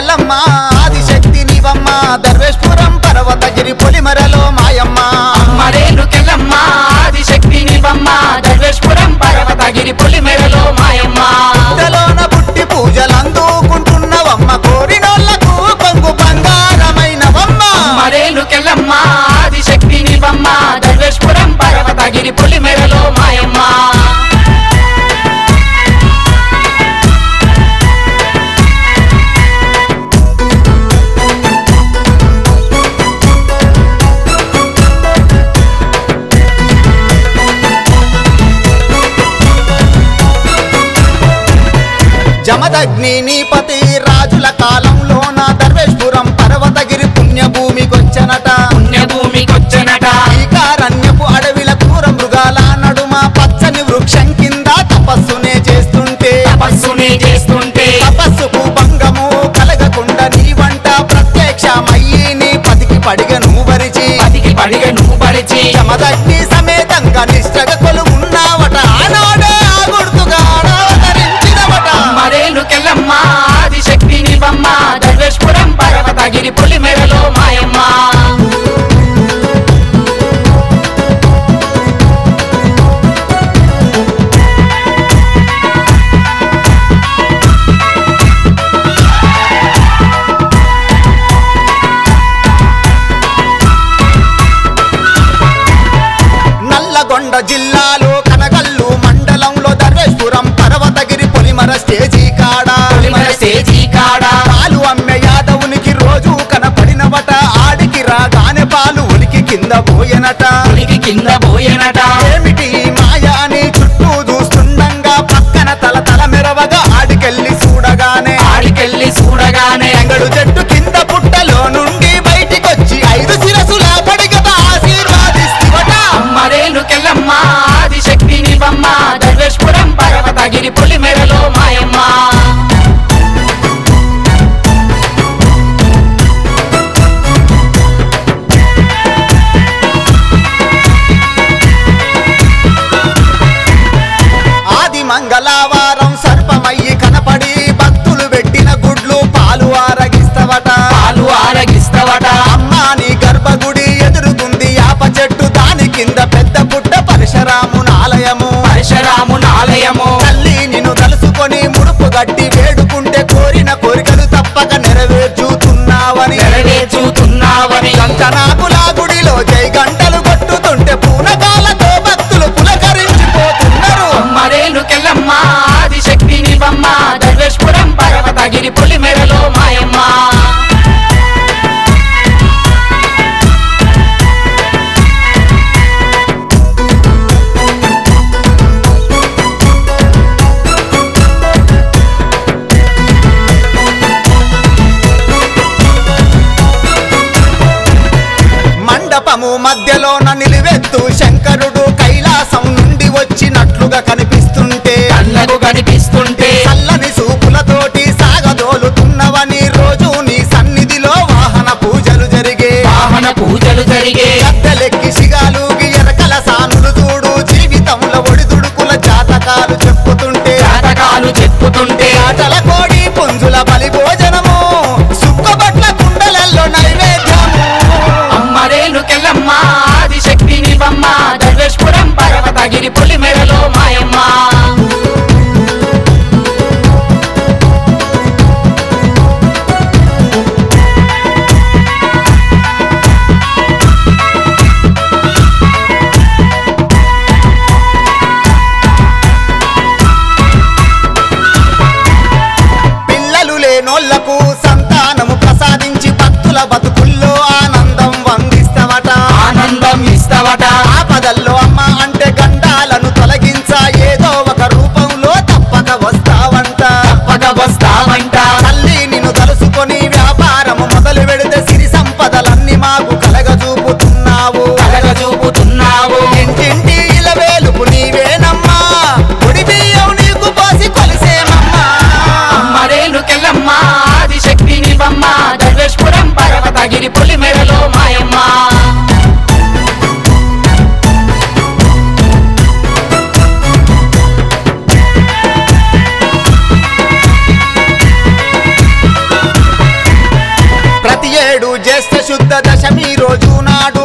ఎల్లమ్మ ఆదిశక్తి నీవమ్మ ధర్వేశ్వరం పర్వత గిరి పొలిమరలో మాయమ్మ. అమ్మడేలు కెల్లమ్మ ఆదిశక్తి నీవమ్మ ధర్వేశ్వరం పర్వత గిరి పొలిమరలో మాయమ్మ. జమదగ్ని పతి రాజుల కాలం కొండ జిల్లాలో కనగల్లు మండలంలో ధర్మేశ్వరం పర్వతగిరి పొలిమర స్టేజీ కాడా. పొలిమర స్టేజీ కాడా. పాలు అమ్మే యాదవునికి రోజు కనపడినవట. ఆడికి రాగానే పాలు ఉలికి కింద పోయనట. ఉలికి కింద పోయనట. కట్టి వేడుకుంటే కోరిన కోరికలు తప్పక నెరవేర్చుతున్నావని. నెరవేర్చుతున్నావని. కంచనాకులా గుడిలో జై గంటలు కొట్టుతుంటే పూనకాలతో భక్తులు పులకరించిపోతున్నారు. మరేను కెల్లమ్మ ఆదిశక్తిని బమ్మ ధర్వేశ్వరం పర్వతగిరి పులిమే మధ్యలోన నిలువెత్తు శంకరుడు కైలాసం నుండి వచ్చినట్లుగా కనిపిస్తుంటే. అన్నకు కనిపిస్తుంటే జ్యేష్ఠ శుద్ధ దశ మీ రోజు నాడు